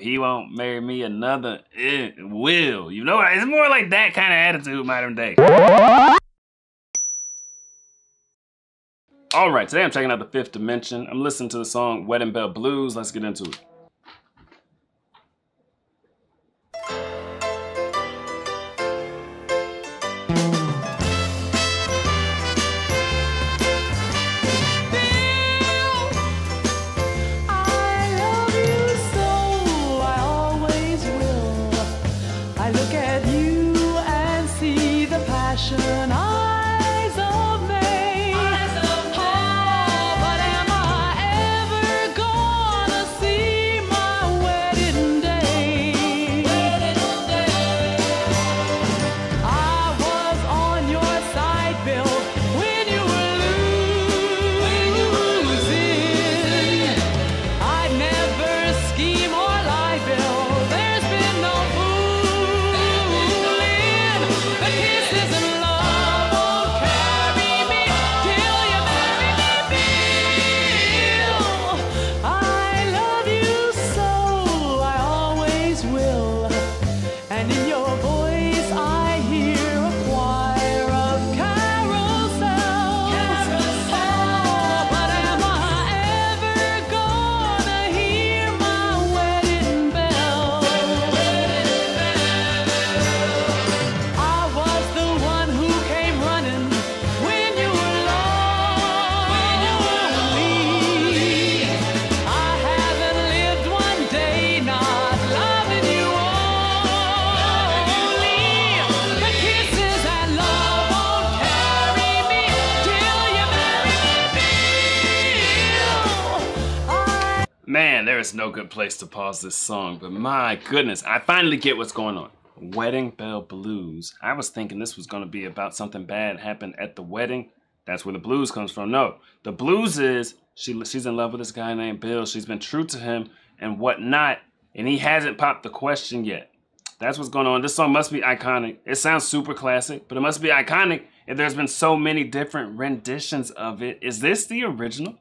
he won't marry me another, it will. You know, it's more like that kind of attitude modern day. All right, today I'm checking out the Fifth Dimension. I'm listening to the song Wedding Bell Blues. Let's get into it. Man, there is no good place to pause this song, but my goodness, I finally get what's going on. Wedding Bell Blues. I was thinking this was going to be about something bad happened at the wedding. That's where the blues comes from. No, the blues is she she's in love with this guy named Bill. She's been true to him and whatnot, and he hasn't popped the question yet. That's what's going on. This song must be iconic. It sounds super classic, but it must be iconic if there's been so many different renditions of it. Is this the original?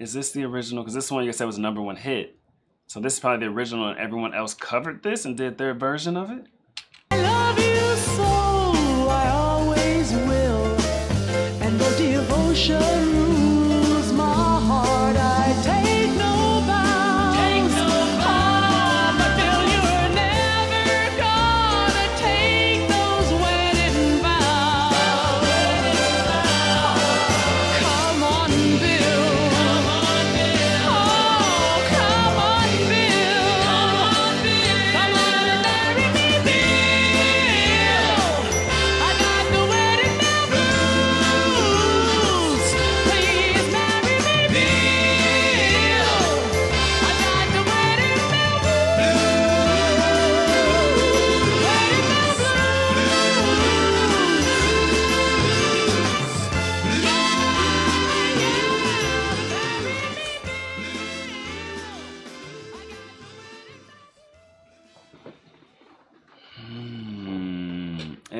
Is this the original? Because this one, you said, was number one hit. So this is probably the original and everyone else covered this and did their version of it? I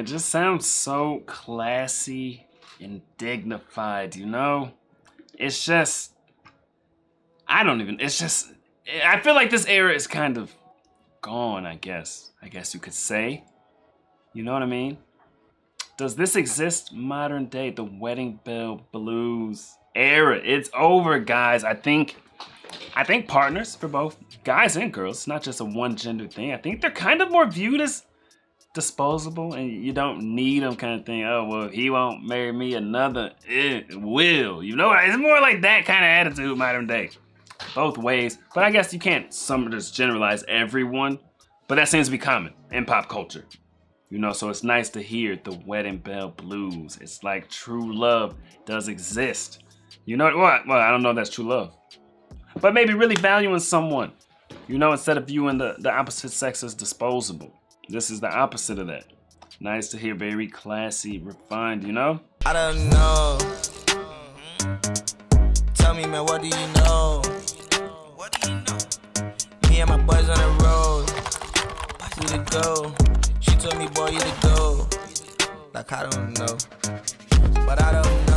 It just sounds so classy and dignified, you know? It's just, I don't even, it's just, I feel like this era is kind of gone, I guess. I guess you could say. You know what I mean? Does this exist modern day? The Wedding Bell Blues era. It's over, guys. I think I think partners for both guys and girls, it's not just a one gender thing. I think they're kind of more viewed as disposable and you don't need them kind of thing. Oh, well, he won't marry me another, it will. You know, it's more like that kind of attitude modern day. Both ways. But I guess you can't some just generalize everyone. But that seems to be common in pop culture. You know, so it's nice to hear the wedding bell blues. It's like true love does exist. You know what? Well, I don't know if that's true love. But maybe really valuing someone. You know, instead of viewing the, the opposite sex as disposable. This is the opposite of that. Nice to hear, very classy, refined, you know? I don't know. Mm-hmm. Tell me, man, what do you know? What do you know? Me and my boys on the road. Who to go? She told me, boy, you to go. Like, I don't know. But I don't